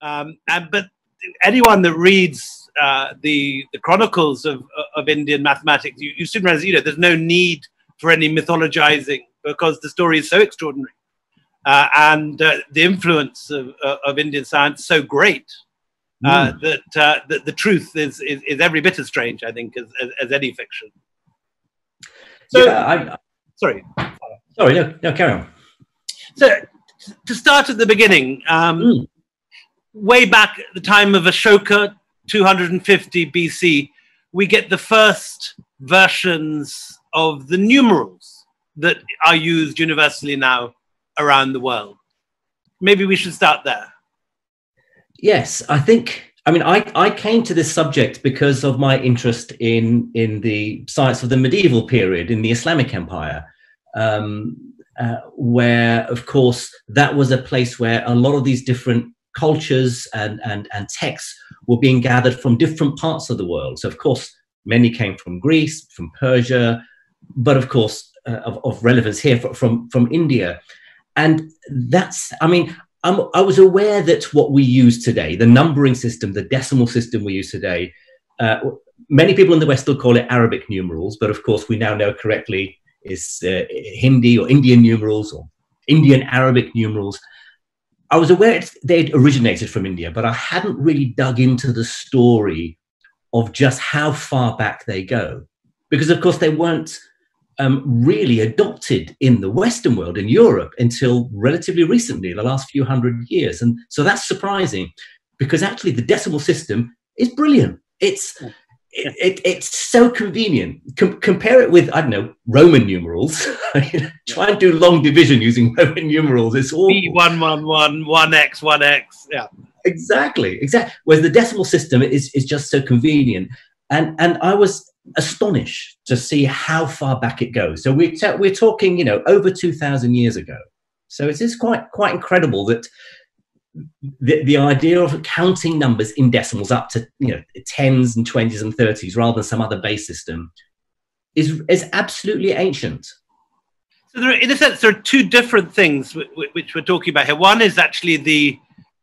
Um, and but anyone that reads uh, the the chronicles of of Indian mathematics, you, you soon realize you know there's no need for any mythologizing because the story is so extraordinary, uh, and uh, the influence of, uh, of Indian science so great mm. that, uh, that the truth is, is, is every bit as strange, I think, as, as, as any fiction. So, yeah, I, sorry, sorry, no, no, carry on. So, to start at the beginning, um, mm. Way back at the time of Ashoka, 250 BC, we get the first versions of the numerals that are used universally now around the world. Maybe we should start there. Yes, I think. I mean, I, I came to this subject because of my interest in in the science of the medieval period in the Islamic Empire, um, uh, where, of course, that was a place where a lot of these different cultures and, and, and texts were being gathered from different parts of the world. So, of course, many came from Greece, from Persia, but of course, uh, of, of, relevance here from, from India. And that's, I mean, I'm, i was aware that what we use today, the numbering system, the decimal system we use today, uh, many people in the West still call it Arabic numerals, but of course, we now know correctly is uh, Hindi or Indian numerals or Indian Arabic numerals. I was aware they'd originated from India, but I hadn't really dug into the story of just how far back they go. Because, of course, they weren't um, really adopted in the Western world, in Europe, until relatively recently, the last few hundred years. And so that's surprising because actually the decimal system is brilliant. It's it, it, it's so convenient. Com- compare it with I don't know Roman numerals. Try and do long division using Roman numerals. It's all one one one one x one x. Yeah, exactly, exactly. Whereas the decimal system is is just so convenient. And and I was astonished to see how far back it goes. So we're t- we're talking, you know, over two thousand years ago. So it is quite quite incredible that the, the idea of counting numbers in decimals up to you know tens and twenties and thirties rather than some other base system is is absolutely ancient. So there, are, in a sense, there are two different things which we're talking about here. One is actually the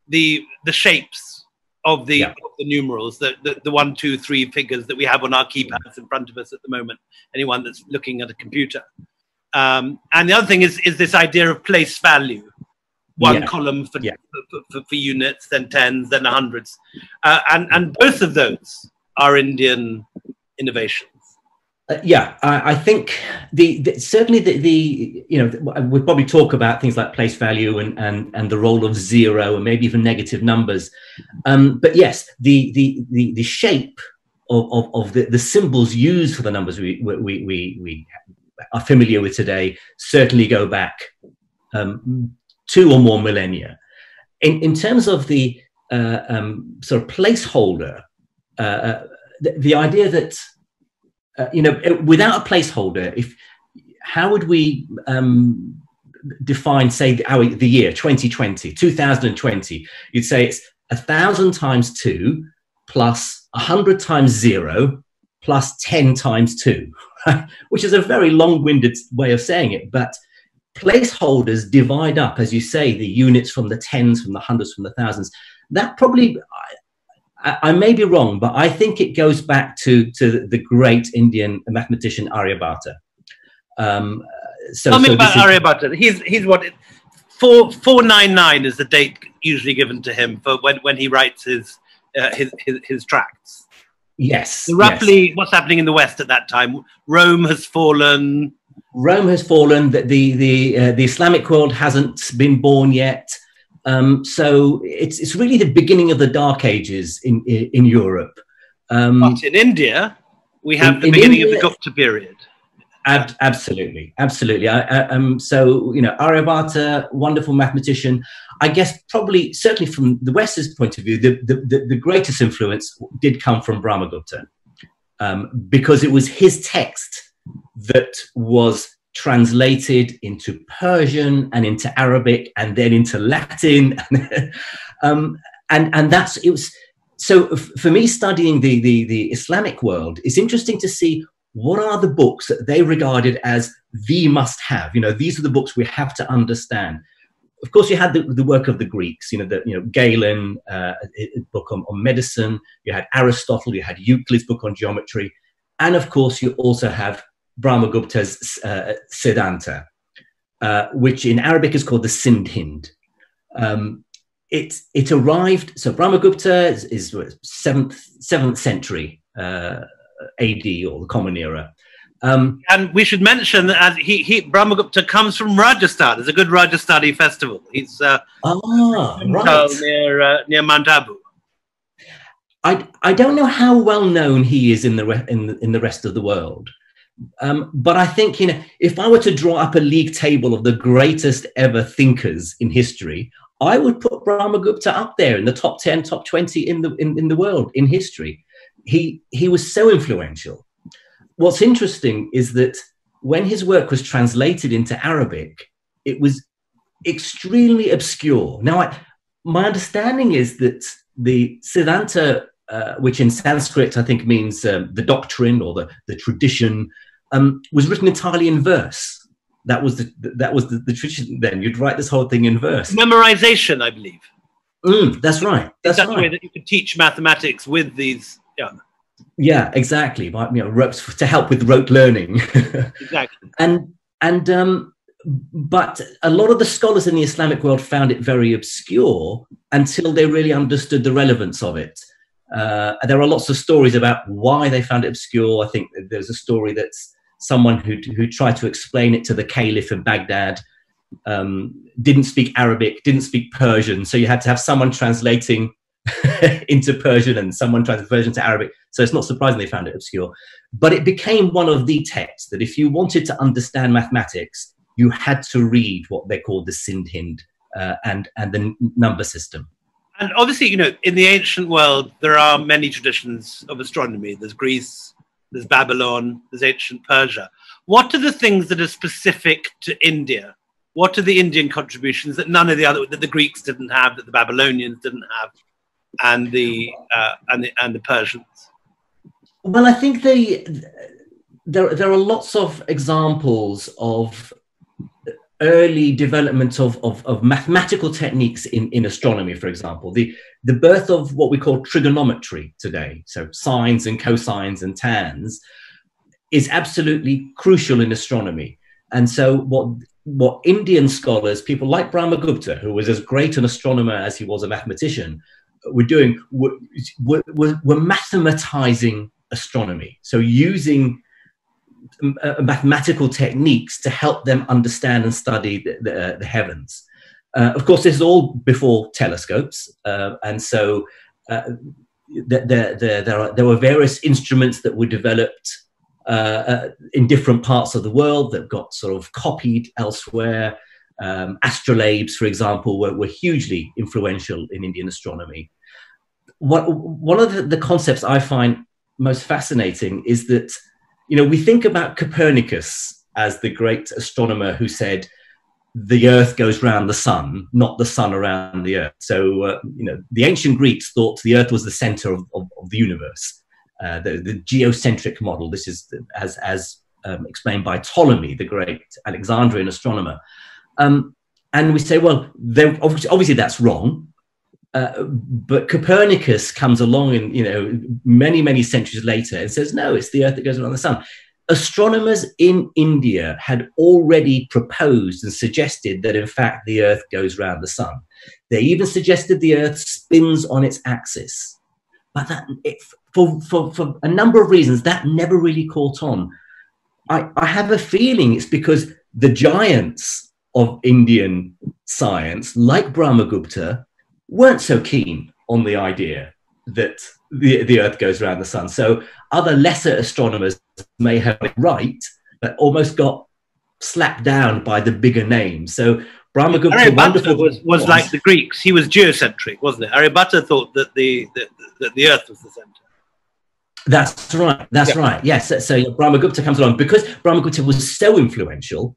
the the shapes of the, yeah. of the numerals, the, the, the one, two, three figures that we have on our keypads in front of us at the moment. Anyone that's looking at a computer. Um, and the other thing is is this idea of place value one yeah. column for, yeah. for, for, for, units, then tens, then hundreds. Uh, and, and both of those are Indian innovations. Uh, yeah, I, I think the, the, certainly the, the you know we'll probably talk about things like place value and and and the role of zero and maybe even negative numbers, um, but yes, the the the, the shape of, of, of the, the symbols used for the numbers we we, we we are familiar with today certainly go back um, two or more millennia. In, in terms of the uh, um, sort of placeholder, uh, uh, the, the, idea that, uh, you know, without a placeholder, if how would we um, define, say, our, the year 2020, 2020? You'd say it's a thousand times two plus a hundred times zero plus 10 times two, which is a very long winded way of saying it. But placeholders divide up, as you say, the units from the tens, from the hundreds, from the thousands. That probably, I, I, may be wrong, but I think it goes back to, to the great Indian mathematician Aryabhata. Um, so, Tell me so about is, Aryabhata. He's, he's what, four, 499 is the date usually given to him for when, when he writes his, uh, his, his, his tracts. Yes. So roughly, yes. what's happening in the West at that time? Rome has fallen. Rome has fallen. The the the, uh, the Islamic world hasn't been born yet. Um, so it's it's really the beginning of the Dark Ages in in, in Europe. Um, but in India, we have in, the beginning India, of the Gupta period. Ab- absolutely, absolutely. I, I, um, so you know, Aryabhata, wonderful mathematician. I guess probably, certainly from the West's point of view, the the, the, the greatest influence did come from Brahmagupta, um, because it was his text that was translated into Persian and into Arabic and then into Latin. um, and, and that's, it was, so for me studying the, the, the Islamic world, it's interesting to see what are the books that they regarded as the must have. You know, these are the books we have to understand. of course, you had the, the, work of the Greeks. You know, the, you know Galen, uh, book on, on medicine. You had Aristotle. You had Euclid's book on geometry, and of course, you also have Brahmagupta's uh, Siddhanta, uh, which in Arabic is called the Sindh Um, it it arrived. So Brahmagupta is, is seventh seventh century uh, AD or the Common Era. Um, and we should mention that he, he Brahmagupta comes from Rajasthan. There's a good Rajasthani festival. He's uh, ah, right. near uh, near Mount Abu. I, I don't know how well known he is in the re- in the, in the rest of the world, um, but I think you know if I were to draw up a league table of the greatest ever thinkers in history, I would put Brahmagupta up there in the top ten, top twenty in the in, in the world in history. He he was so influential what's interesting is that when his work was translated into Arabic, it was extremely obscure. Now, I, my understanding is that the Siddhanta, uh, which in Sanskrit I think means um, the doctrine or the, the tradition, um, was written entirely in verse. That was the that was the, the, tradition. Then you'd write this whole thing in verse. Memorization, I believe. Mm, that's right. That's, that's right. the way that you could teach mathematics with these. Yeah. Yeah, exactly. You know, ropes to help with rote learning. exactly. And and um, but a lot of the scholars in the Islamic world found it very obscure until they really understood the relevance of it. Uh, there are lots of stories about why they found it obscure. I think there's a story that's someone who who tried to explain it to the caliph in Baghdad. Um, didn't speak Arabic, didn't speak Persian, so you had to have someone translating into Persian and someone translating Persian to Arabic. So it's not surprising they found it obscure. But it became one of the texts that if you wanted to understand mathematics, you had to read what they called the Sindh Hind uh, and, and the number system. And obviously, you know, in the ancient world, there are many traditions of astronomy. There's Greece, there's Babylon, there's ancient Persia. What are the things that are specific to India? What are the Indian contributions that none of the other, that the Greeks didn't have, that the Babylonians didn't have? and the uh, and the and the Persians? Well, I think they there there are lots of examples of early development of, of, of, mathematical techniques in, in astronomy, for example, the, the birth of what we call trigonometry today, so sines and cosines and tans, is absolutely crucial in astronomy. And so what what Indian scholars, people like Brahmagupta, who was as great an astronomer as he was a mathematician, we're doing we're, we're, we're mathematizing astronomy so using mathematical techniques to help them understand and study the, the, uh, the heavens. Uh, of course this is all before telescopes uh, and so uh, there, there, there, are, there were various instruments that were developed uh, in different parts of the world that got sort of copied elsewhere. Um, astrolabes, for example, were, were hugely influential in Indian astronomy. What one of the, the concepts I find most fascinating is that you know we think about Copernicus as the great astronomer who said the earth goes round the sun not the sun around the earth. So uh, you know the ancient greeks thought the earth was the center of, of, of the universe. Uh, the, the, geocentric model this is as as um, explained by ptolemy the great alexandrian astronomer. Um, and we say well obviously, obviously that's wrong uh, but Copernicus comes along, and you know, many many centuries later, and says, "No, it's the Earth that goes around the sun." Astronomers in India had already proposed and suggested that, in fact, the Earth goes round the sun. They even suggested the Earth spins on its axis, but that, it, for, for for a number of reasons, that never really caught on. I, I have a feeling it's because the giants of Indian science, like Brahmagupta, weren't so keen on the idea that the, the Earth goes around the sun. So other lesser astronomers may have it right, but almost got slapped down by the bigger names. So Brahmagupta wonderful was, was like the Greeks. He was geocentric, wasn't it? Aryabhata thought that the that, that the Earth was the center. That's right. That's yeah. right. Yes. So, so Brahmagupta comes along because Brahmagupta was so influential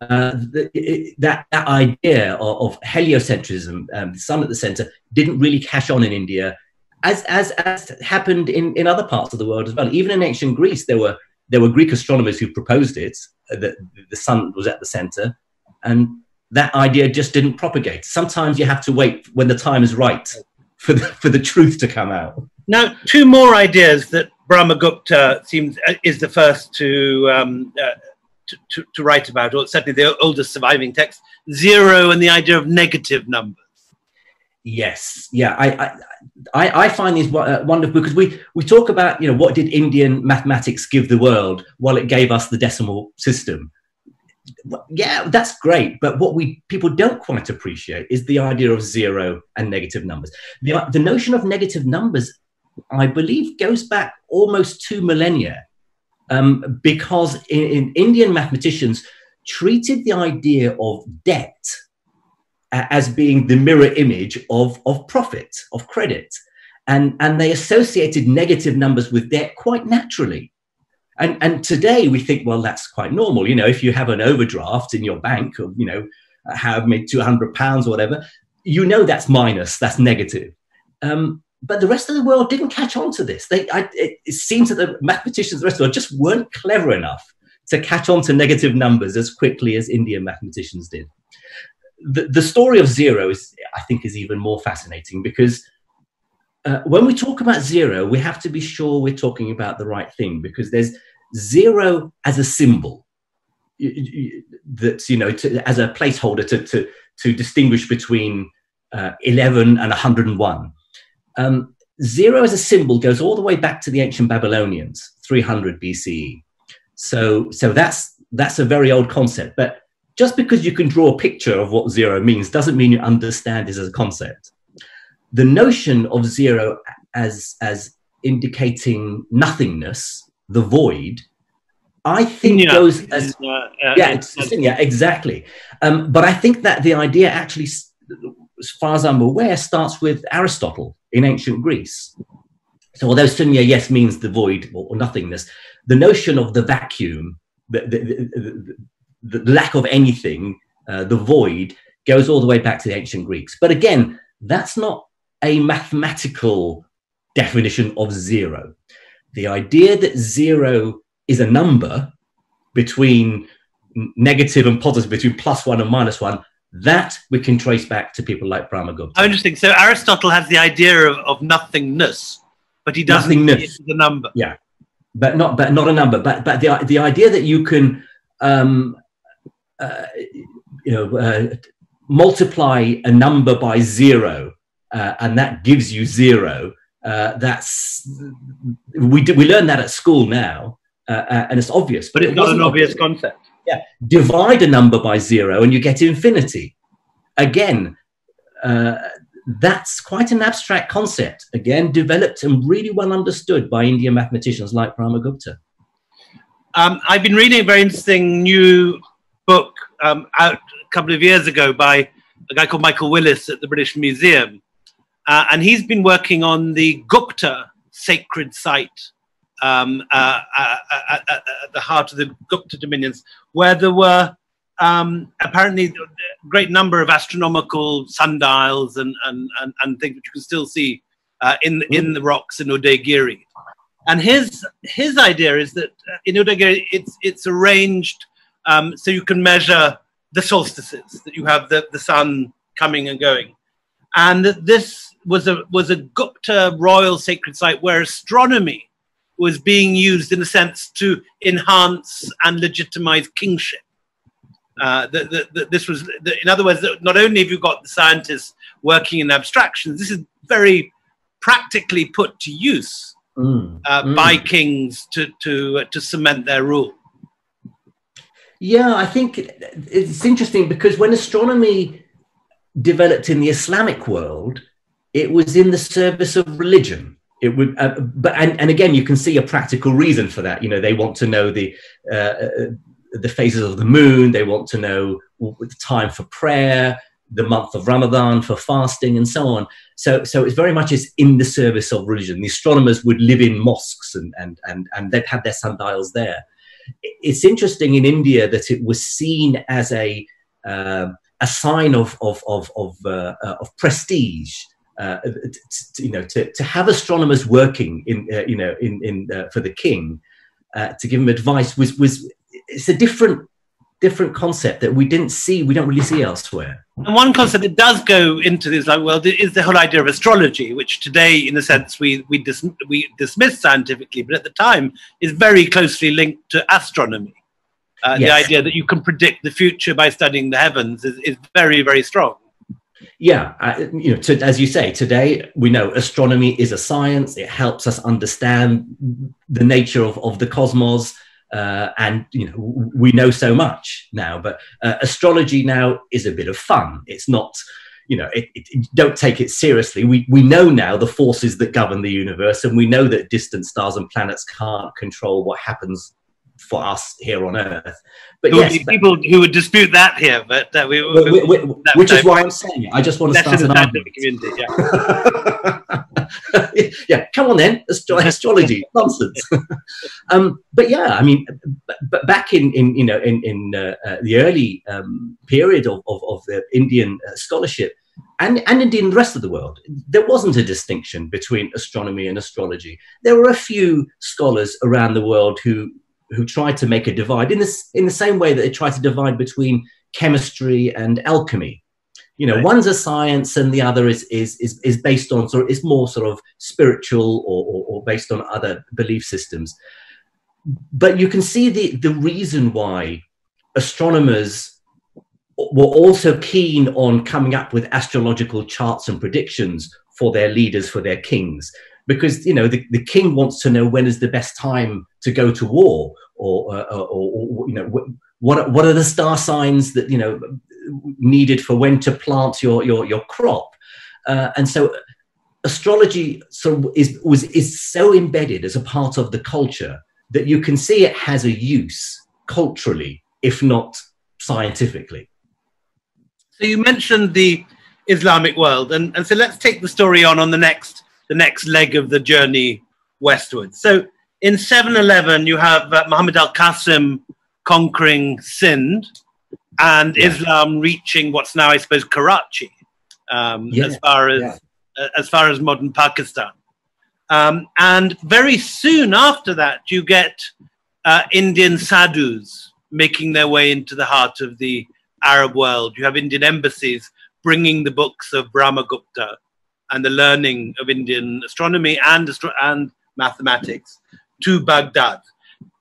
uh, the, that, that idea of, of heliocentrism, um, the sun at the center, didn't really cash on in India, as, as, as happened in, in other parts of the world as well. Even in ancient Greece, there were, there were Greek astronomers who proposed it, uh, that the sun was at the center. And that idea just didn't propagate. Sometimes you have to wait when the time is right for the, for the truth to come out. Now, two more ideas that Brahmagupta seems uh, is the first to, um, to, to, write about, or certainly the oldest surviving text, zero and the idea of negative numbers. Yes, yeah, I I, I find these uh, wonderful because we we talk about you know what did Indian mathematics give the world? Well, it gave us the decimal system. Yeah, that's great, but what we people don't quite appreciate is the idea of zero and negative numbers. The the notion of negative numbers, I believe, goes back almost two millennia, um, because in, in Indian mathematicians treated the idea of debt as being the mirror image of, of profit, of credit. And, and they associated negative numbers with debt quite naturally. And, and today we think, well, that's quite normal. You know, if you have an overdraft in your bank of, you know, have made 200 pounds or whatever, you know that's minus, that's negative. Um, but the rest of the world didn't catch on to this. They, I, it, it seems that the mathematicians, the rest of the world, just weren't clever enough to catch on to negative numbers as quickly as Indian mathematicians did. The, the story of zero is, I think, is even more fascinating because uh, when we talk about zero, we have to be sure we're talking about the right thing because there's zero as a symbol. That's you know to, as a placeholder to, to, to distinguish between uh, 11 and 101 um, zero as a symbol goes all the way back to the ancient babylonians 300 bce so so that's that's a very old concept but just because you can draw a picture of what zero means doesn't mean you understand it as a concept. The notion of zero as, as indicating nothingness, the void, I think yeah. goes as uh, uh, yeah, it's, it's, yeah, exactly. Um, but I think that the idea actually, as far as I'm aware, starts with Aristotle in ancient Greece. So although sunya yes means the void or, or nothingness, the notion of the vacuum, the, the, the, the lack of anything, uh, the void, goes all the way back to the ancient Greeks. But again, that's not a mathematical definition of zero. The idea that zero is a number between negative and positive, between plus one and minus one, that we can trace back to people like Brahmagupta. Oh, interesting. So Aristotle has the idea of, of nothingness, but he doesn't nothingness. the number. Yeah, but not but not a number. But but the the idea that you can um, uh, you know, uh, multiply a number by zero, uh, and that gives you zero. Uh, that's we we learn that at school now, uh, and it's obvious, but it's it not an obvious, obvious concept. Yeah, divide a number by zero, and you get infinity. Again, that's quite an abstract concept. Again, developed and really well understood by Indian mathematicians like Brahmagupta. Um, I've been reading a very interesting new book um, out a couple of years ago by a guy called Michael Willis at the British Museum. Uh, and he's been working on the Gupta sacred site um, uh, uh, uh, uh at, the heart of the Gupta dominions, where there were um, apparently a great number of astronomical sundials and, and, and, and things which you can still see uh, in, in the rocks in Udaygiri. And his, his idea is that in Udaygiri, it's, it's arranged um, so you can measure the solstices that you have the, the sun coming and going. And this was a was a Gupta royal sacred site where astronomy was being used in a sense to enhance and legitimize kingship. Uh, the, the, the, this was, in other words, not only have you got the scientists working in abstractions, this is very practically put to use mm, uh, mm. by kings to to uh, to cement their rule. Yeah, I think it's interesting because when astronomy developed in the Islamic world, it was in the service of religion. It would, uh, but and, and again, you can see a practical reason for that. You know, they want to know the uh, uh the phases of the moon. They want to know the time for prayer, the month of Ramadan for fasting, and so on. So, so it's very much is in the service of religion. The astronomers would live in mosques and and and and they'd have their sundials there it's interesting in India that it was seen as a uh, a sign of of of of, uh, uh of prestige. Uh, to, you know, to, to have astronomers working in, uh, you know, in, in uh, for the king, to give him advice was was it's a different different concept that we didn't see, we don't really see elsewhere. And one concept that does go into this like, world is the whole idea of astrology, which today, in a sense, we we, dis- we dismiss scientifically, but at the time is very closely linked to astronomy. Uh, yes. The idea that you can predict the future by studying the heavens is, is very, very strong. Yeah, uh, you know, to, as you say, today we know astronomy is a science. It helps us understand the nature of, of the cosmos, uh, and you know we know so much now. But uh, astrology now is a bit of fun. It's not, you know, it, it, don't take it seriously. We we know now the forces that govern the universe, and we know that distant stars and planets can't control what happens for us here on Earth. But there yes, people who would dispute that here, but uh, we, we, we, we which is why I'm saying it. I just want to start an argument. Community, yeah. yeah, come on then, Astro- astrology nonsense. um, but yeah, I mean, but back in, in you know in in uh, uh, the early um, period of, of, of the Indian uh, scholarship. And, and indeed in the rest of the world, there wasn't a distinction between astronomy and astrology. There were a few scholars around the world who who tried to make a divide in this in the same way that they tried to divide between chemistry and alchemy. You know, right. one's a science and the other is is is, is based on sort of is more sort of spiritual or, or, or based on other belief systems. But you can see the the reason why astronomers were also keen on coming up with astrological charts and predictions for their leaders, for their kings, because you know the, the king wants to know when is the best time to go to war or, uh, or, or, you know what what are the star signs that you know needed for when to plant your your, your crop? Uh, and so astrology so is was is so embedded as a part of the culture that you can see it has a use culturally if not scientifically. So you mentioned the islamic world and, and so let's take the story on on the next the next leg of the journey westwards. So in 711, you have uh, Muhammad al Qasim conquering Sindh and yeah. Islam reaching what's now, I suppose, Karachi, um, yeah. as far as yeah. uh, as far as modern Pakistan. Um, and very soon after that, you get uh, Indian sadhus making their way into the heart of the Arab world. You have Indian embassies bringing the books of Brahmagupta and the learning of Indian astronomy and, and mathematics to Baghdad.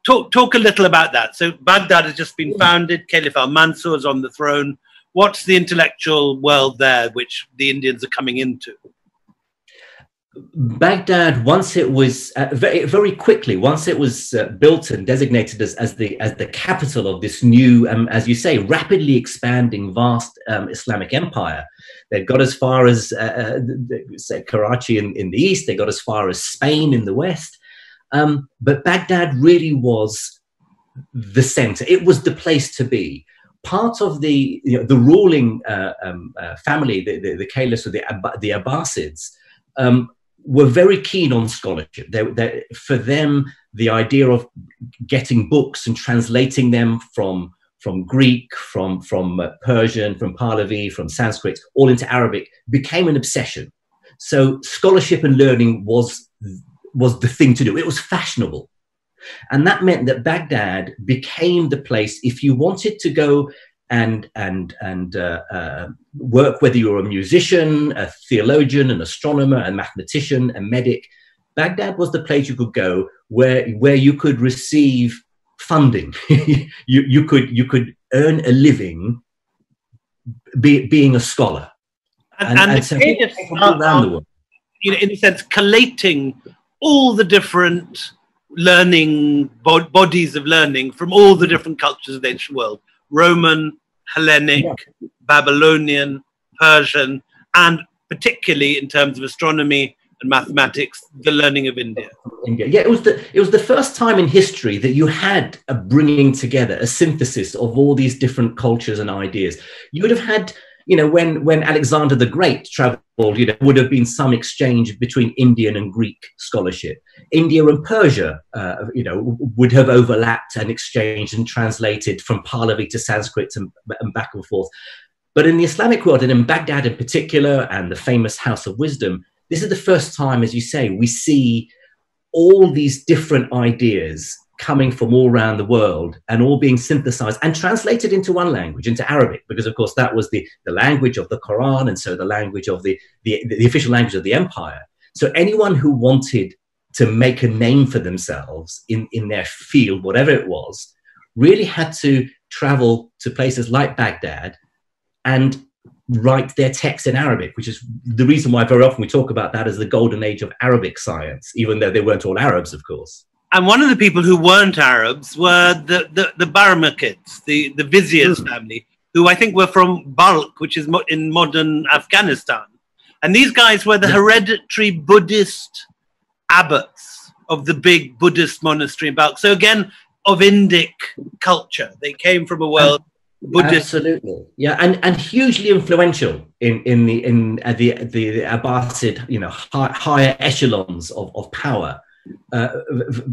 Talk, talk a little about that. So Baghdad has just been founded. Caliph al-Mansur is on the throne. What's the intellectual world there which the Indians are coming into? Baghdad, once it was uh, very, very quickly, once it was uh, built and designated as, as the as the capital of this new, um, as you say, rapidly expanding, vast um, Islamic empire, they got as far as uh, uh say Karachi in, in the east. They got as far as Spain in the west. Um, but Baghdad really was the center. It was the place to be. Part of the you know, the ruling uh, um, uh, family, the, the, the caliphs or the, the Abbasids, um, were very keen on scholarship. They, they, for them, the idea of getting books and translating them from from Greek, from from uh, Persian, from Pahlavi, from Sanskrit, all into Arabic became an obsession. So scholarship and learning was was the thing to do. It was fashionable, and that meant that Baghdad became the place if you wanted to go and and and uh, uh, work whether you're a musician, a theologian, an astronomer, a mathematician, a medic. Baghdad was the place you could go where where you could receive funding. you you could you could earn a living be, being a scholar. And, and, and, and so around the world. You know, in a sense, collating all the different learning bodies of learning from all the different cultures of the ancient world Roman, Hellenic, yeah. Babylonian, Persian, and particularly in terms of astronomy and mathematics, the learning of India. India. Yeah, it was the it was the first time in history that you had a bringing together, a synthesis of all these different cultures and ideas. You would have had, you know, when when Alexander the Great traveled, you know, would have been some exchange between Indian and Greek scholarship. India and Persia, uh, you know, would have overlapped and exchanged and translated from Pahlavi to Sanskrit and, and back and forth. But in the Islamic world, and in Baghdad in particular, and the famous House of Wisdom, this is the first time, as you say, we see all these different ideas coming from all around the world and all being synthesized and translated into one language, into Arabic, because of course that was the, the language of the Quran and so the language of the, the, the official language of the empire. So anyone who wanted to make a name for themselves in, in their field, whatever it was, really had to travel to places like Baghdad and write their text in Arabic, which is the reason why very often we talk about that as the golden age of Arabic science, even though they weren't all Arabs, of course and one of the people who weren't Arabs were the the, the Barmakids, the the viziers mm. family, who I think were from Balkh, which is mo- in modern Afghanistan. And these guys were the hereditary Buddhist abbots of the big Buddhist monastery in Balkh. So again, of Indic culture, they came from a world. Buddhist. Absolutely, yeah, and and hugely influential in in the in uh, the, the the Abbasid, you know, high, higher echelons of, of power uh,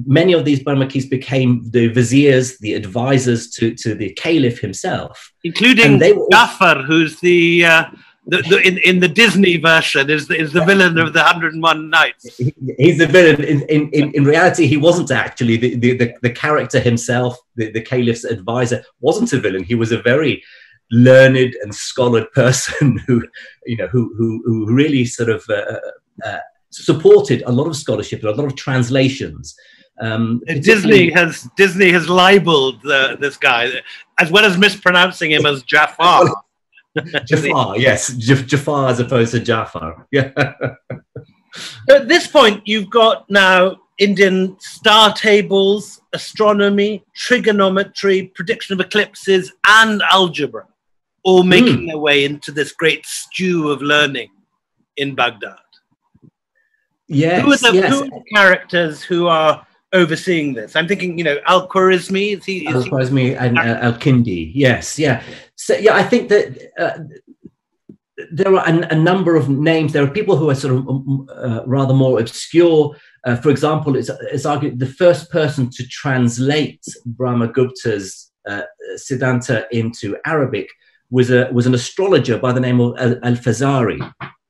many of these Barmakis became the viziers, the advisors to, to the caliph himself, including Jafar, who's the, uh, the, the, in, in the Disney version is the, is the villain of the 101 Nights. He's the villain. In, in, in reality, he wasn't actually the, the, the, the character himself. The, the caliph's advisor wasn't a villain. He was a very learned and scholared person who, you know, who who, who really sort of uh, uh, supported a lot of scholarship and a lot of translations. Um, Disney has Disney has libeled this guy as well as mispronouncing him as Jafar. Jafar, yes, Jafar as opposed to Jafar. Yeah. At this point, you've got now Indian star tables, astronomy, trigonometry, prediction of eclipses, and algebra, all making mm. their way into this great stew of learning in Baghdad. Yes, who are, the, yes. who are the characters who are overseeing this? I'm thinking, you know, Al Khwarizmi. Is he? Al Khwarizmi and uh, Al Kindi. Yes, yeah. So yeah, I think that uh, there are a, a, number of names. There are people who are sort of um, uh, rather more obscure. Uh, for example, it's, it's argued the first person to translate Brahmagupta's uh, Siddhanta into Arabic was a was an astrologer by the name of Al Fazari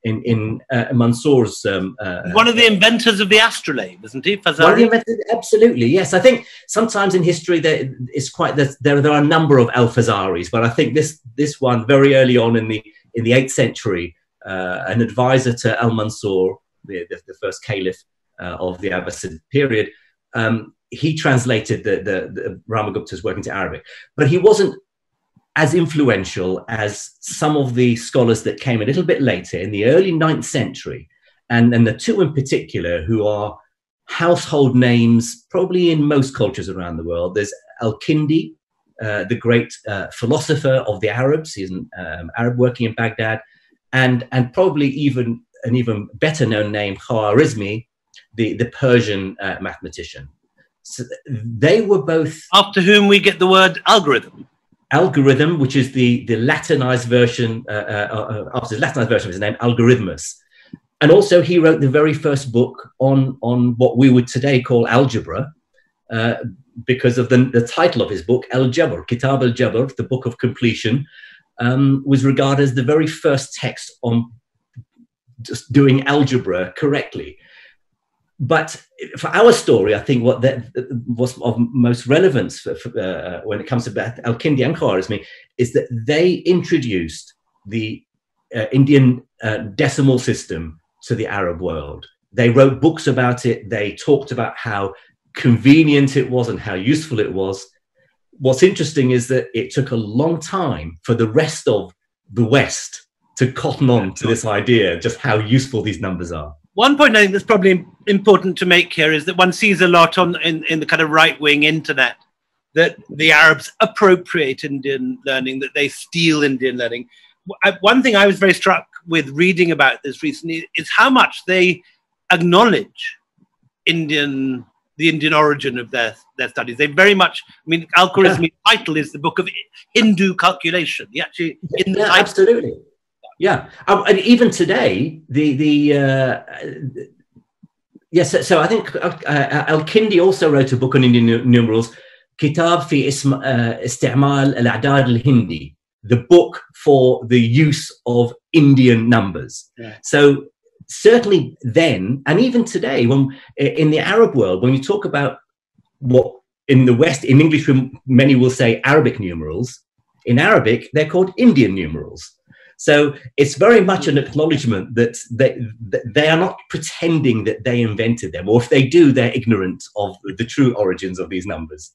in in uh, Mansur's. Um, uh, One of the inventors of the astrolabe, isn't he? Fazari? Absolutely, yes. I think sometimes in history there is quite there, there are a number of Al Fazaris, but I think this this one very early on in the in the eighth century, uh, an advisor to Al Mansur, the, the, the first caliph uh, of the Abbasid period. Um, he translated the, the, the Brahmagupta's work into Arabic, but he wasn't as influential as some of the scholars that came a little bit later in the early 9th century, and, and the two in particular who are household names probably in most cultures around the world. There's Al Kindi, uh, the great uh, philosopher of the Arabs. He's an um, Arab working in Baghdad, and and probably even an even better known name, Khwarizmi, the the Persian uh, mathematician. So they were both after whom we get the word algorithm algorithm, which is the, the Latinized version, uh, uh, uh, the Latinized version of his name, Algorithmus. And also, he wrote the very first book on, on what we would today call algebra, uh, because of the, the title of his book, Al Jabr, Kitab al Jabr, the book of completion, um, was regarded as the very first text on just doing algebra correctly but for our story, I think what that was of most relevance for, for, uh, when it comes to Al Kindi and Khwarizmi is that they introduced the uh, Indian uh, decimal system to the Arab world. They wrote books about it. They talked about how convenient it was and how useful it was. What's interesting is that it took a long time for the rest of the West to cotton on to this idea, just how useful these numbers are. One point I think that's probably important to make here is that one sees a lot on in, in the kind of right wing internet that the Arabs appropriate Indian learning, that they steal Indian learning. One thing I was very struck with reading about this recently is how much they acknowledge Indian the Indian origin of their, their studies. They very much, I mean, Al Khwarizmi's yeah. title is the book of Hindu calculation. He actually, in the yeah, absolutely yeah, um, and even today, the the uh, yes. So, so I think uh, uh, Al Kindi also wrote a book on Indian numerals, Kitab fi uh, Isti'mal al Adad al Hindi, the book for the use of Indian numbers. Yeah. So certainly then, and even today, when in the Arab world, when you talk about what in the West, in English, many will say Arabic numerals. In Arabic, they're called Indian numerals. So it's very much an acknowledgement that they, that they are not pretending that they invented them, or if they do, they're ignorant of the true origins of these numbers.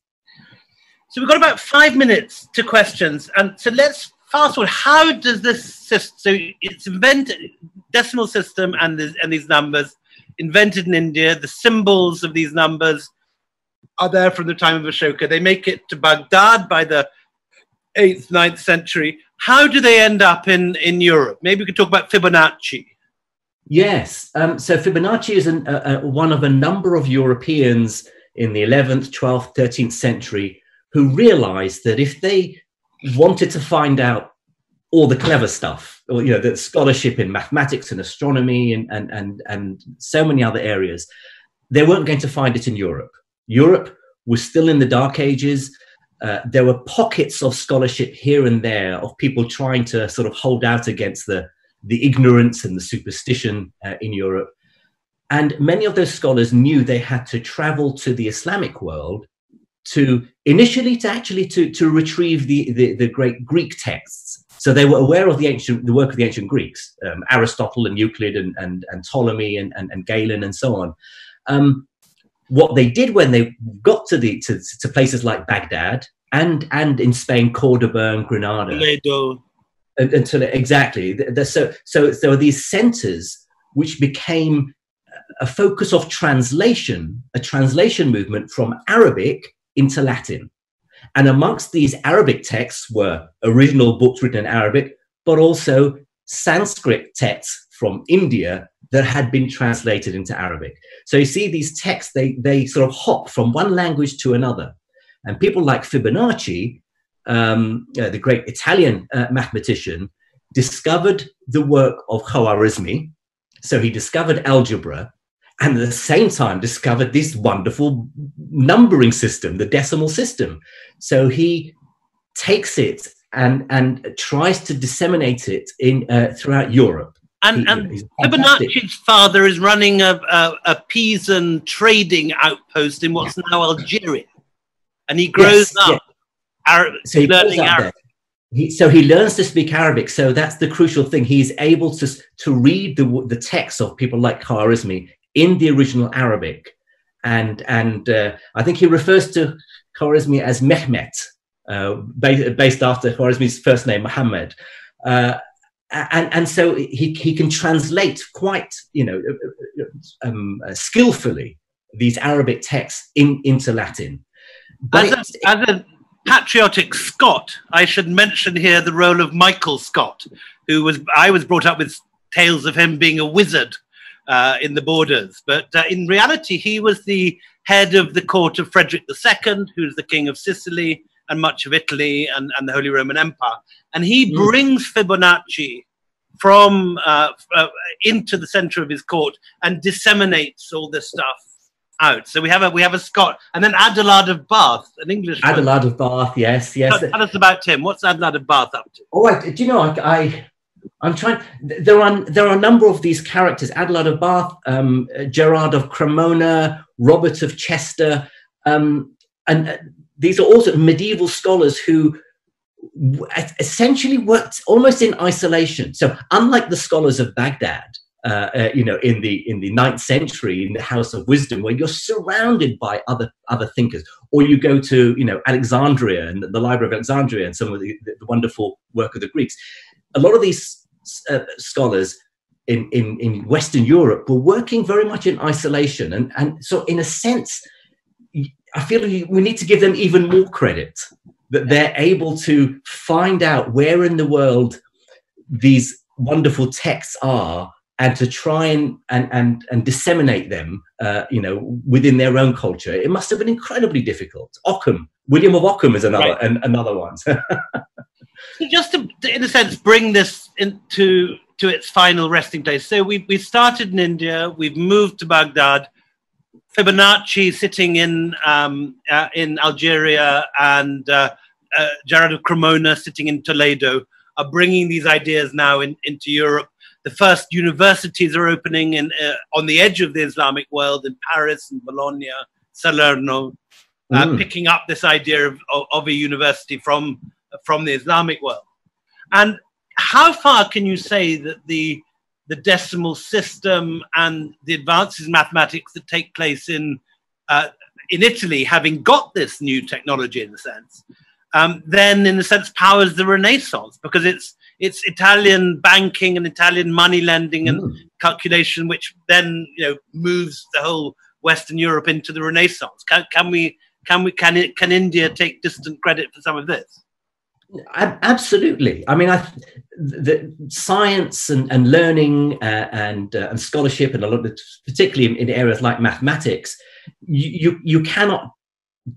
So we've got about five minutes to questions. And so let's fast forward. How does this system, so it's invented, decimal system and, this, and these numbers, invented in India, the symbols of these numbers are there from the time of Ashoka. They make it to Baghdad by the 8th, 9th century. How do they end up in, in Europe? Maybe we could talk about Fibonacci. Yes. Um, so Fibonacci is an, one of a number of Europeans in the 11th, 12th, 13th century who realized that if they wanted to find out all the clever stuff, or you know, the scholarship in mathematics and astronomy and, and, and, and so many other areas, they weren't going to find it in Europe. Europe was still in the Dark Ages. Uh, there were pockets of scholarship here and there of people trying to sort of hold out against the, the ignorance and the superstition uh, in Europe. And many of those scholars knew they had to travel to the Islamic world to initially to actually to, to retrieve the, the, the great Greek texts. So they were aware of the ancient the work of the ancient Greeks, um, Aristotle and Euclid and, and, and Ptolemy and, and, and Galen and so on. Um, what they did when they got to the to, to places like Baghdad and and in Spain, Cordoba and Granada. Toledo. Until exactly, so so there were these centers which became a focus of translation, a translation movement from Arabic into Latin. And amongst these Arabic texts were original books written in Arabic, but also Sanskrit texts from India that had been translated into Arabic. So you see these texts, they, they sort of hop from one language to another. And people like Fibonacci, um, uh, the great Italian uh, mathematician, discovered the work of Khwarizmi. So he discovered algebra and at the same time discovered this wonderful numbering system, the decimal system. So he takes it and, and tries to disseminate it in, uh, throughout Europe. And, and Fibonacci's father is running a, a, a Pisan trading outpost in what's now Algeria. And he grows yes, up Arab, so learning Arabic. He, so he learns to speak Arabic. So that's the crucial thing. He's able to, to read the, the text of people like Khwarizmi in the original Arabic. And, and uh, I think he refers to Khwarizmi as Mehmet, uh, based, based after Khwarizmi's first name, Muhammad. Uh, and and so he he can translate quite you know um, uh, skillfully these Arabic texts in into Latin. But as a, as a patriotic Scot, I should mention here the role of Michael Scot, who was I was brought up with tales of him being a wizard uh, in the borders, but uh, in reality he was the head of the court of Frederick II, who's the king of Sicily and much of Italy and, and the Holy Roman Empire. And he mm. brings Fibonacci from uh, uh, into the center of his court and disseminates all this stuff out. So we have a we have a Scot, and then Adelard of Bath, an English. Adelard of Bath, yes, yes. Tell, tell, us about him. What's Adelard of Bath up to? Oh, I, do you know? I, I I'm trying. There are there are a number of these characters: Adelard of Bath, um, Gerard of Cremona, Robert of Chester, um, and uh, these are also medieval scholars who essentially worked almost in isolation. So, unlike the scholars of Baghdad, uh, uh, you know, in the in the ninth century, in the House of Wisdom, where you're surrounded by other other thinkers, or you go to you know Alexandria and the Library of Alexandria and some of the, the wonderful work of the Greeks. A lot of these uh, scholars in, in in Western Europe were working very much in isolation, and and so in a sense I feel we need to give them even more credit that they're able to find out where in the world these wonderful texts are and to try and and and, and disseminate them uh, you know within their own culture. It must have been incredibly difficult. Ockham William of Ockham is another right. an, another one. Just to in a sense bring this into to its final resting place. So we we started in India we've moved to Baghdad Fibonacci sitting in um, uh, in Algeria and uh, uh, Gerard of Cremona sitting in Toledo are bringing these ideas now in, into Europe. The first universities are opening in, uh, on the edge of the Islamic world in Paris and Bologna, Salerno. uh, mm. picking up this idea of, of, of, a university from, from the Islamic world. And how far can you say that the, the decimal system and the advances in mathematics that take place in, uh, in Italy, having got this new technology in a sense, um, then in a sense powers the Renaissance because it's it's Italian banking and Italian money lending and mm. calculation, which then you know moves the whole Western Europe into the Renaissance. Can, can we can we can it, can India take distant credit for some of this? Absolutely. I mean, I, the science and, and learning uh, and uh, and scholarship and a lot of, particularly in, in areas like mathematics, you, you you cannot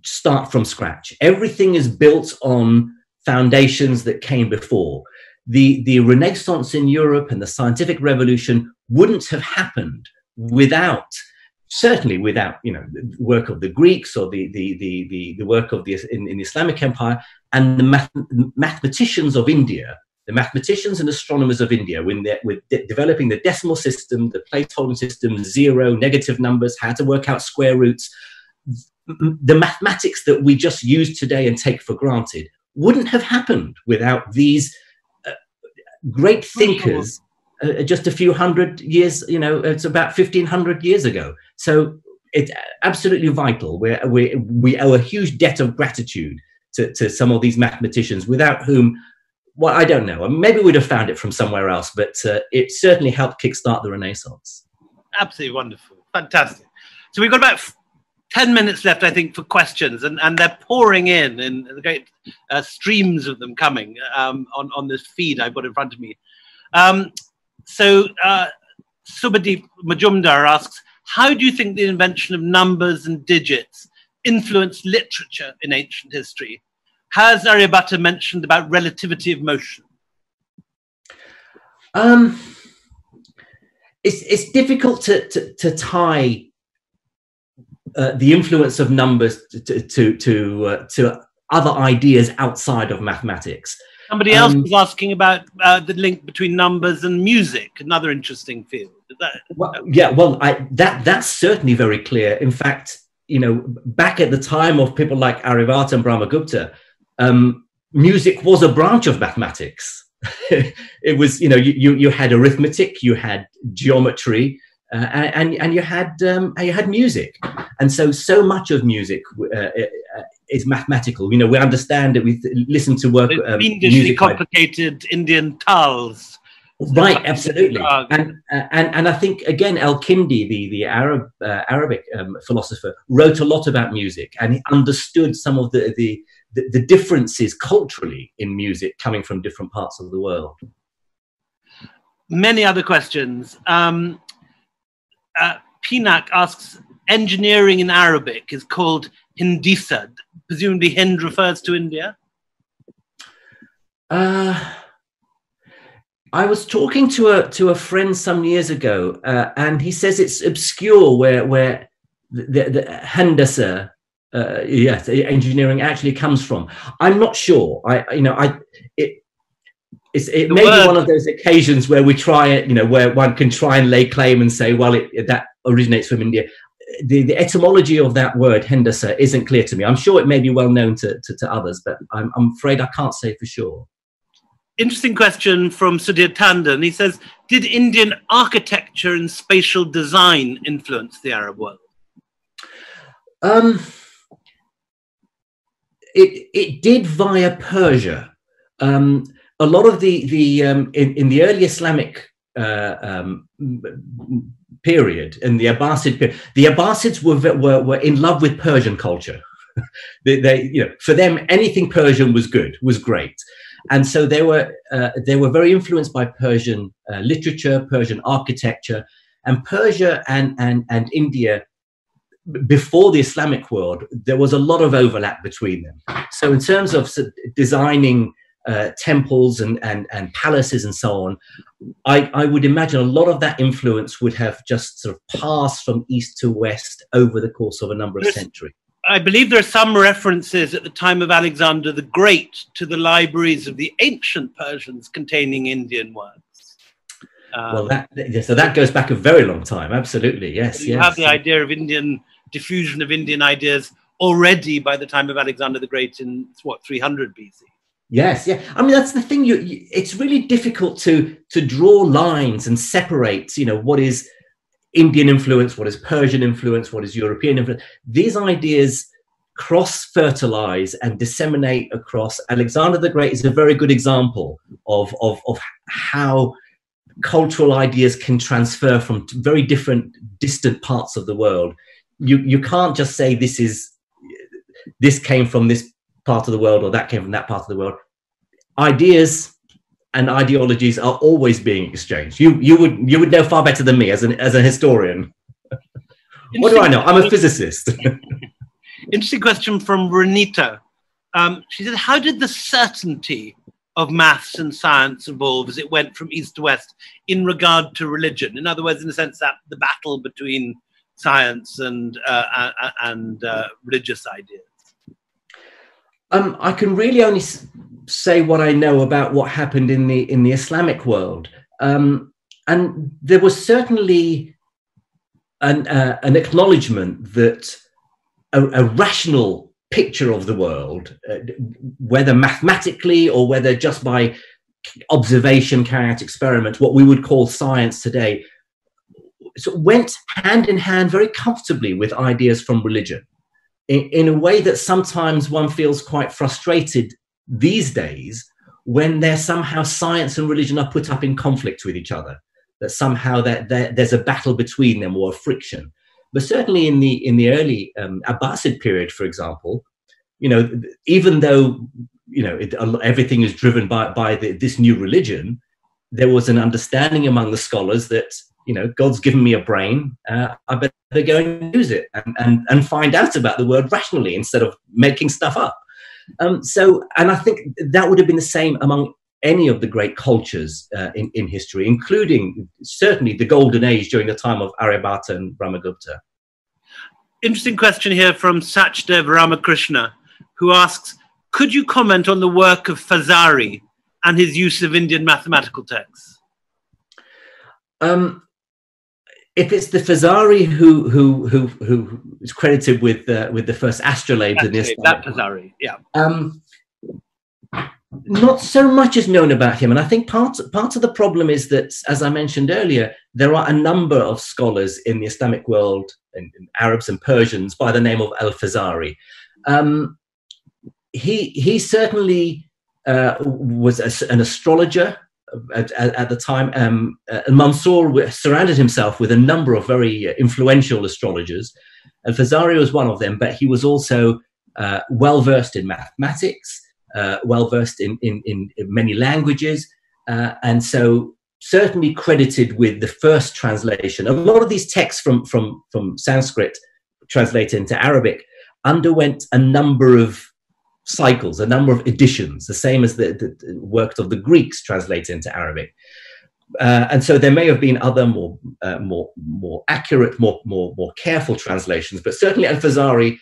start from scratch. Everything is built on foundations that came before. The, the Renaissance in Europe and the scientific revolution wouldn't have happened without, certainly without, you know, the work of the Greeks or the, the, the, the, the work of the, in, in the Islamic Empire and the math, mathematicians of India the mathematicians and astronomers of India, when they're with de developing the decimal system, the placeholder system, zero, negative numbers, how to work out square roots, the mathematics that we just use today and take for granted wouldn't have happened without these uh, great thinkers uh, just a few hundred years you know it's about 1500 years ago. So it's absolutely vital. We we we owe a huge debt of gratitude to, to some of these mathematicians without whom well i don't know. Maybe we'd have found it from somewhere else but uh, it certainly helped kickstart the renaissance. Absolutely wonderful. Fantastic. So we've got about 10 minutes left, I think, for questions, and, and they're pouring in, and the great uh, streams of them coming um, on, on this feed I've got in front of me. Um, so, uh, Subhadeep Majumdar asks, how do you think the invention of numbers and digits influenced literature in ancient history? Has Aryabhata mentioned about relativity of motion? Um, it's, it's difficult to, to, to tie uh, the influence of numbers to to to, uh, to, other ideas outside of mathematics. Somebody else um, was asking about uh, the link between numbers and music, another interesting field. That, well, yeah, well, I, that that's certainly very clear. In fact, you know, back at the time of people like Aryabhata and Brahmagupta, um, music was a branch of mathematics. it was, you know, you, you, you had arithmetic, you had geometry, uh, and and you had um, you had music, and so so much of music uh, uh, is mathematical. You know, we understand it. We listen to work. Um, fiendishly complicated Indian tals. Right, absolutely, and and and I think again, Al-Kindi, the the Arab uh, Arabic um, philosopher, wrote a lot about music, and he understood some of the, the the the differences culturally in music coming from different parts of the world. Many other questions. Um, uh, Pinak asks, engineering in Arabic is called Hindisa. Presumably Hind refers to India? Uh, I was talking to a to a friend some years ago, uh, and he says it's obscure where where the, the Handasa, uh, yes, engineering actually comes from. I'm not sure. I you know I it it's, it may word. be one of those occasions where we try it, you know, where one can try and lay claim and say, well, it, that originates from India. The, the, etymology of that word, Hendasa, isn't clear to me. I'm sure it may be well known to, to, to others, but I'm, I'm, afraid I can't say for sure. Interesting question from Sudhir Tandon. He says, did Indian architecture and spatial design influence the Arab world? Um, it, it did via Persia. Um, a lot of the the um, in, in the early Islamic uh, um, period in the Abbasid period, the Abbasids were, were were in love with Persian culture. they, they, you know, for them, anything Persian was good, was great, and so they were uh, they were very influenced by Persian uh, literature, Persian architecture, and Persia and and and India before the Islamic world, there was a lot of overlap between them. So, in terms of designing uh, temples and, and, and palaces and so on, I, I would imagine a lot of that influence would have just sort of passed from east to west over the course of a number of There's, centuries. I believe there are some references at the time of Alexander the Great to the libraries of the ancient Persians containing Indian works. Um, well, that, so that goes back a very long time. Absolutely, yes. You yes. have the idea of Indian diffusion of Indian ideas already by the time of Alexander the Great in what 300 BC. Yes, yeah. I mean, that's the thing. You, you, it's really difficult to to draw lines and separate. You know, what is Indian influence, what is Persian influence, what is European influence. These ideas cross fertilize and disseminate across. Alexander the Great is a very good example of of, of how cultural ideas can transfer from very different distant parts of the world you you can't just say this is this came from this part of the world or that came from that part of the world ideas and ideologies are always being exchanged. You you would you would know far better than me as an as a historian. What do i know? I'm a physicist. Interesting question from renita. Um, she said how did the certainty of maths and science evolve as it went from east to west in regard to religion. In other words, in the sense that the battle between science and uh, and uh, religious ideas. Um, I can really only say what I know about what happened in the in the Islamic world, um, and there was certainly an uh, an acknowledgement that a, a rational picture of the world, uh, whether mathematically or whether just by observation, carrying out experiments, what we would call science today, so went hand in hand very comfortably with ideas from religion in, in a way that sometimes one feels quite frustrated these days when there's somehow science and religion are put up in conflict with each other that somehow that there's a battle between them or a friction. But certainly in the in the early um, Abbasid period, for example, you know, even though you know it, everything is driven by by the, this new religion, there was an understanding among the scholars that you know God's given me a brain, uh, I better go and use it and, and and find out about the world rationally instead of making stuff up. Um, so, and I think that would have been the same among any of the great cultures uh, in, in history, including certainly the golden age during the time of Aryabhata and Brahmagupta. Interesting question here from Sachdev Ramakrishna, who asks, could you comment on the work of Fazari and his use of Indian mathematical texts? Um, if it's the Fazari who who who who is credited with uh, with the first astrolabe in this, that Fazari, yeah. Um, not so much is known about him. And I think part, part of the problem is that, as I mentioned earlier, there are a number of scholars in the Islamic world, in, in Arabs and Persians, by the name of Al Fazari. Um, he, he certainly uh, was a, an astrologer at, at, the time. Um, uh, Mansur surrounded himself with a number of very influential astrologers. And Fazari was one of them, but he was also uh, well versed in mathematics uh, well versed in, in, in, many languages, uh, and so certainly credited with the first translation. A lot of these texts from, from, from Sanskrit translated into Arabic underwent a number of cycles, a number of editions, the same as the, the works of the Greeks translated into Arabic. Uh, and so there may have been other more, uh, more, more accurate, more, more, more careful translations, but certainly Al-Fazari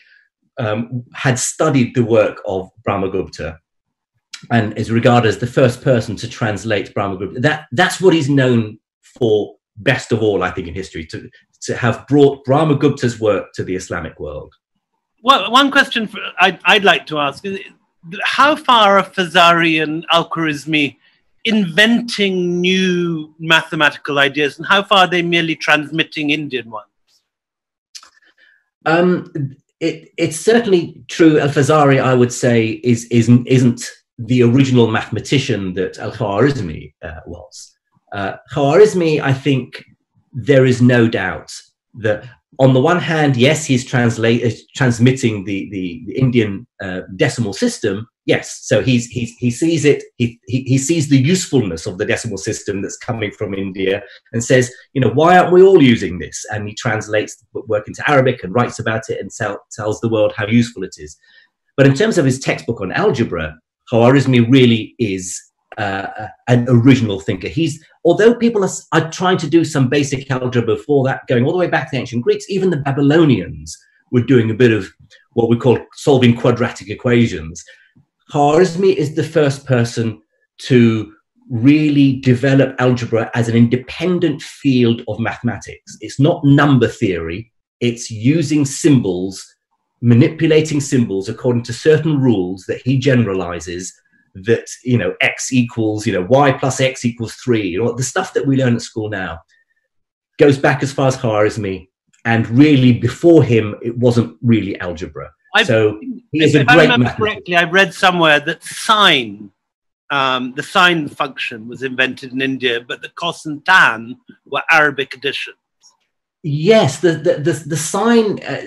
um, had studied the work of Brahmagupta and is regarded as the first person to translate Brahmagupta. That, that's what he's known for best of all, I think, in history, to, to have brought Brahmagupta's work to the Islamic world. Well, one question for, I'd, I'd like to ask is how far are Fazari and Al Khwarizmi inventing new mathematical ideas, and how far are they merely transmitting Indian ones? Um, it, it's certainly true. Al Fazari, I would say, is isn't isn't the original mathematician that Al Khwarizmi uh, was. Uh, Khwarizmi, I think there is no doubt that on the one hand, yes, he's translate, uh, transmitting the, the, the Indian uh, decimal system. Yes, so he's, he's, he sees it, he, he, he sees the usefulness of the decimal system that's coming from India and says, you know, why aren't we all using this? And he translates the work into Arabic and writes about it and tell, tells the world how useful it is. But in terms of his textbook on algebra, Khwarizmi really is uh, an original thinker. He's although people are, are, trying to do some basic algebra before that, going all the way back to the ancient Greeks, even the Babylonians were doing a bit of what we call solving quadratic equations. Khwarizmi is the first person to really develop algebra as an independent field of mathematics. It's not number theory, it's using symbols manipulating symbols according to certain rules that he generalizes that you know x equals you know y plus x equals three you know the stuff that we learn at school now goes back as far as Khwarizmi and really before him it wasn't really algebra. I've, so he is a great I remember correctly I read somewhere that sine um, the sine function was invented in India but the cos and tan were Arabic additions yes the the the, the sine uh,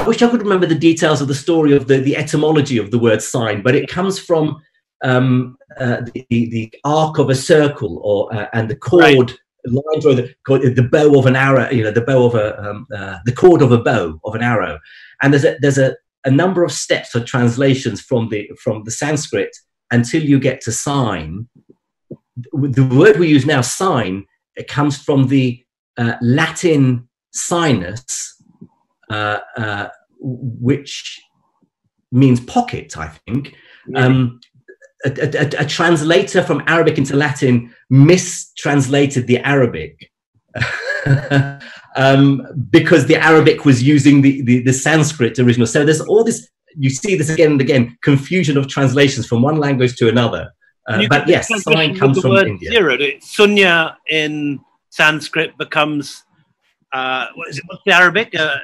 I wish I could remember the details of the story of the, the etymology of the word sine, but it comes from um, uh, the, the arc of a circle or uh, and the chord right. lines or the, the bow of an arrow, you know, the bow of a um, uh, the chord of a bow of an arrow. And there's a there's a, a number of steps or translations from the from the Sanskrit until you get to sine. The word we use now, sine, it comes from the uh, Latin sinus, uh, uh, which means pocket, I think. Um, a, a, a, translator from Arabic into Latin mistranslated the Arabic um, because the Arabic was using the, the, the, Sanskrit original. So there's all this, you see this again and again, confusion of translations from one language to another. Uh, but yes, sine comes from India. Zero. Sunya in Sanskrit becomes, uh, what is it, what's the Arabic? Uh,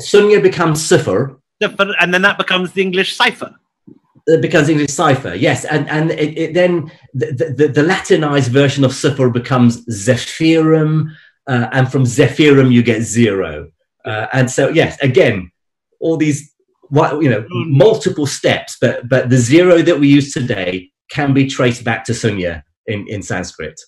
Sunya becomes Sifr. And then that becomes the English cipher. It becomes English cipher, yes, and and it, it then the, the, the, Latinized version of cipher becomes zephirum, uh, and from zephirum you get zero, uh, and so yes, again, all these you know hmm. multiple steps, but but the zero that we use today can be traced back to Sunya in in Sanskrit.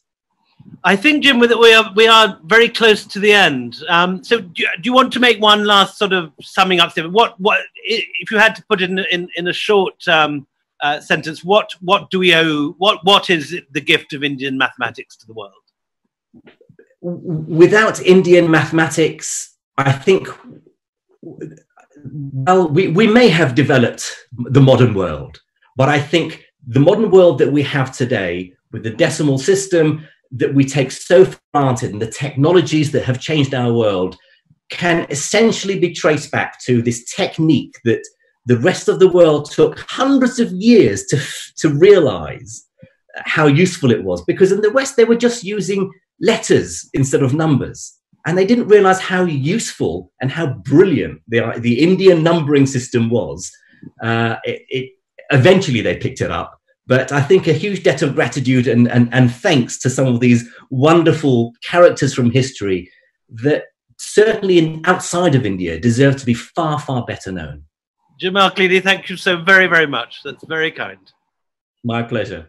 I think, Jim, we are we are very close to the end. Um, so, do you, do you, want to make one last sort of summing up statement? What what if you had to put it in in, in a short um, uh, sentence? What what do we owe? What what is the gift of Indian mathematics to the world? Without Indian mathematics, I think well, we, we may have developed the modern world, but I think the modern world that we have today, with the decimal system, that we take so for granted and the technologies that have changed our world can essentially be traced back to this technique that the rest of the world took hundreds of years to, to realize how useful it was. Because in the West, they were just using letters instead of numbers. And they didn't realize how useful and how brilliant the, the Indian numbering system was. Uh, it, it, eventually, they picked it up but I think a huge debt of gratitude and, and, and thanks to some of these wonderful characters from history that certainly in, outside of India deserve to be far, far better known. Jim Al-Khalili, thank you so very, very much. That's very kind. My pleasure.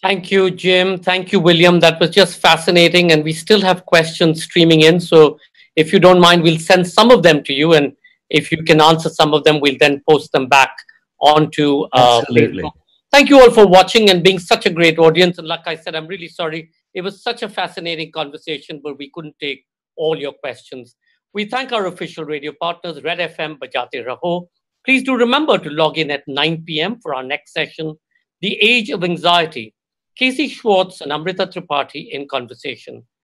Thank you, Jim. Thank you, William. That was just fascinating. And we still have questions streaming in. So if you don't mind, we'll send some of them to you. And if you can answer some of them, we'll then post them back onto uh, Absolutely. Facebook Thank you all for watching and being such a great audience. And like I said, I'm really sorry. It was such a fascinating conversation, but we couldn't take all your questions. We thank our official radio partners, Red FM, Bajate Raho. Please do remember to log in at 9 p.m. for our next session, The Age of Anxiety. Casey Schwartz and Amrita Tripathi in conversation.